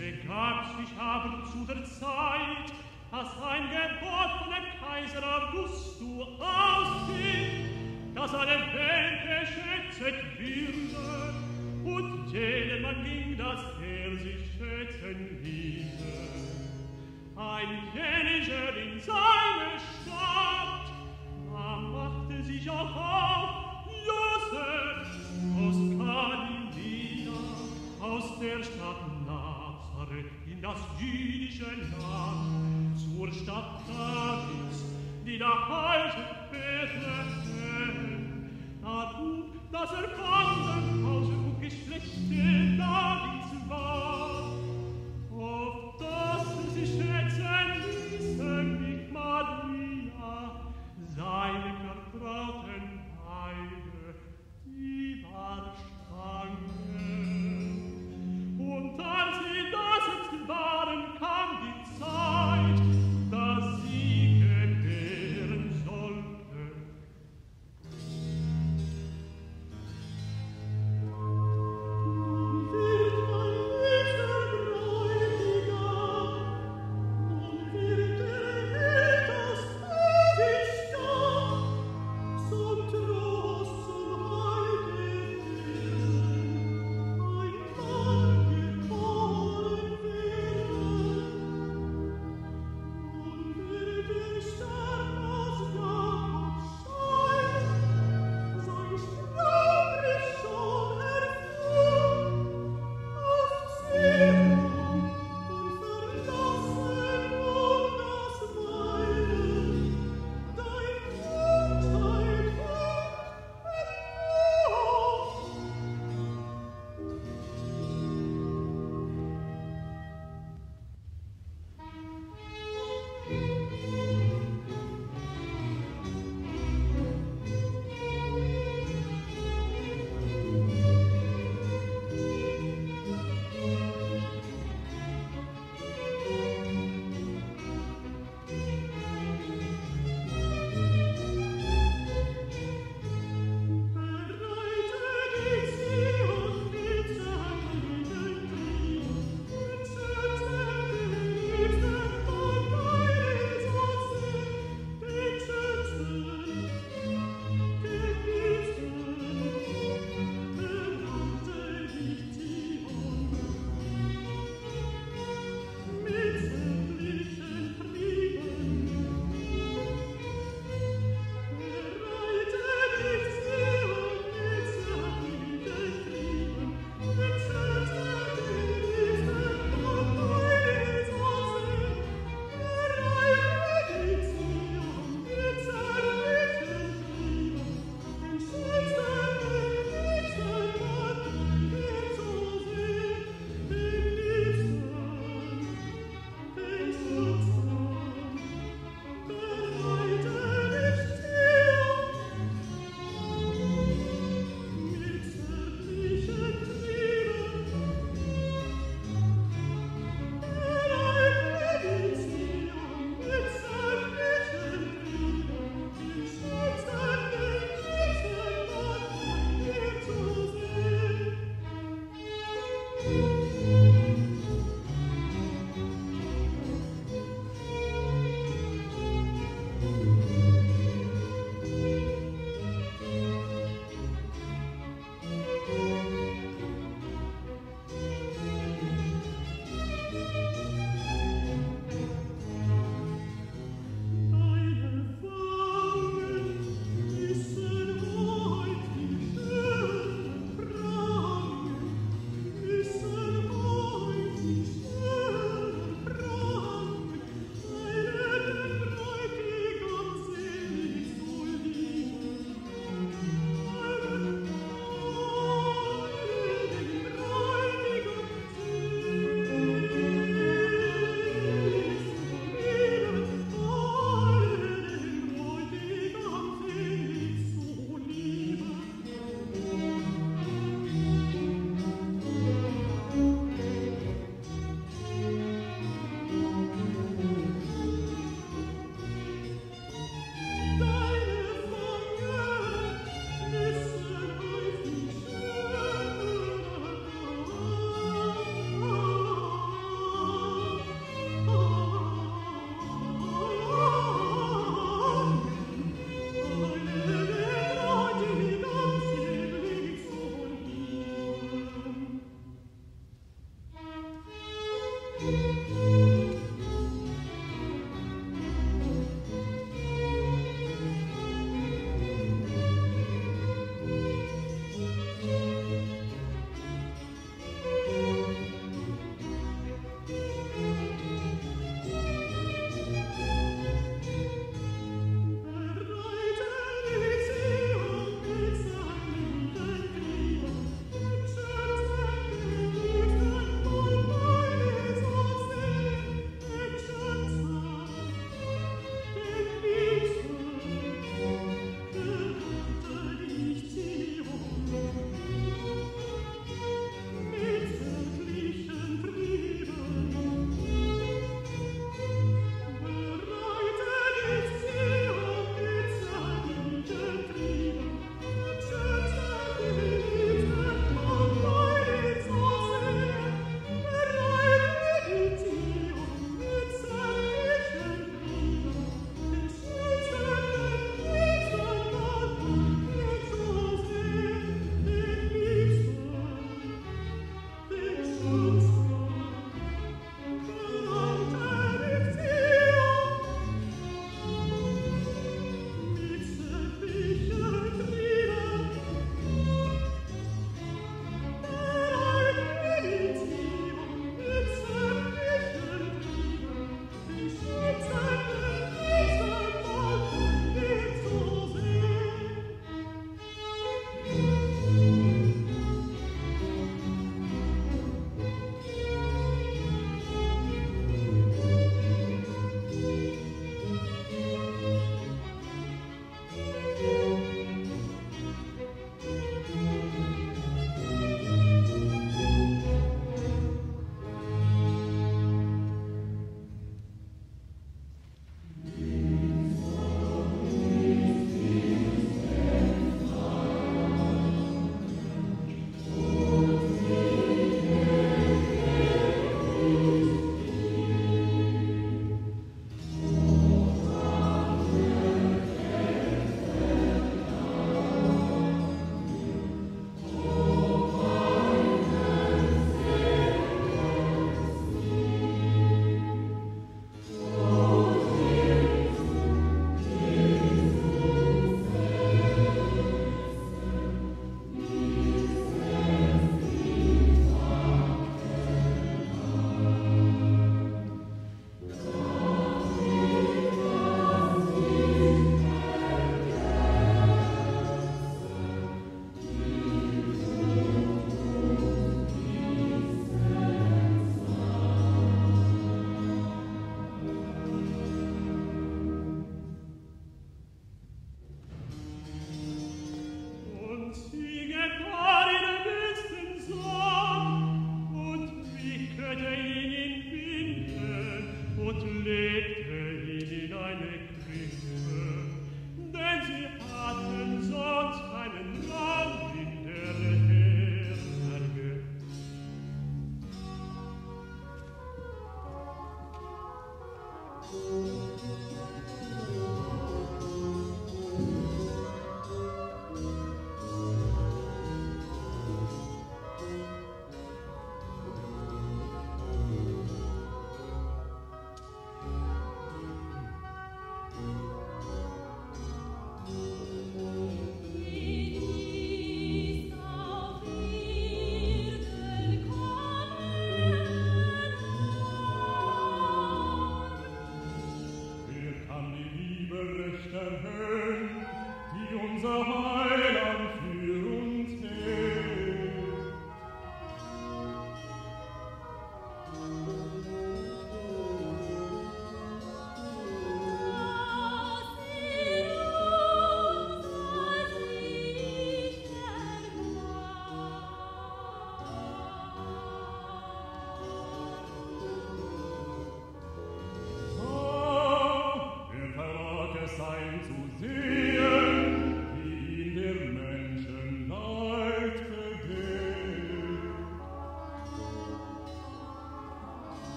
begab sich aber zu der Zeit, als ein Gebot von dem Kaiser Augusto ausging, dass alle Welt geschätzt würde, und jedem man ging, dass er sich schätzen ließe. Ein Königer in seine Stadt, da machte sich auch auf Josef aus Kalilina, aus der Stadt in das jüdische Land zur Stadt Davids, die da heißt Bethlehem. Da tut das Erbarmen aus dem Geschlechte da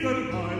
Peter Pan.